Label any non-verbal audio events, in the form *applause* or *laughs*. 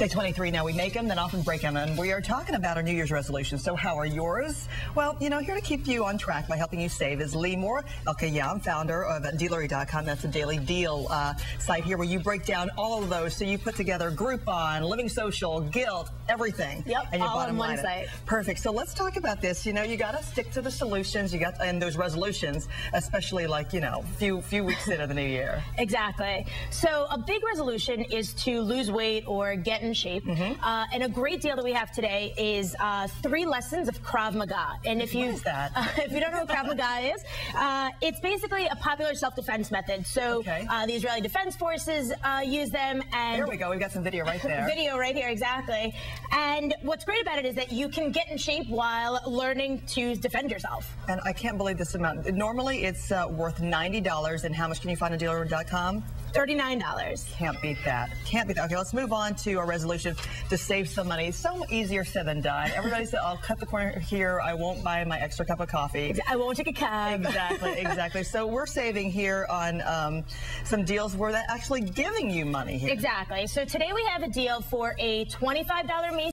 Day 23 now. We make them, then often break them. And we are talking about our New Year's resolutions. So how are yours? Well, you know, here to keep you on track by helping you save is Limor, Elkayam, founder of Dealery.com. That's a daily deal uh, site here where you break down all of those. So you put together Groupon, Living Social, Gilt, everything. Yep, and all on one site. Perfect. So let's talk about this. You know, you got to stick to the solutions. You got and those resolutions, especially like you know, few few weeks into the new year. Exactly. So a big resolution is to lose weight or get in in shape. Mm -hmm. uh, and a great deal that we have today is uh, three lessons of Krav Maga. And if you that? Uh, *laughs* if you don't know what Krav Maga is, uh, it's basically a popular self-defense method. So okay. Uh, the Israeli Defense Forces uh, use them. And here we go. We've got some video right there. *laughs* video right here, exactly. And what's great about it is that you can get in shape while learning to defend yourself. And I can't believe this amount. Normally, it's worth ninety dollars. And how much can you find on Dealery.com? $39. Can't beat that. Can't beat that. Okay, let's move on to our resolution to save some money. So easier said than done. Everybody said, I'll cut the corner here. I won't buy my extra cup of coffee. I won't take a cab. Exactly, *laughs* exactly. so we're saving here on um, some deals where they're actually giving you money here. Exactly. So today we have a deal for a $25 Macy's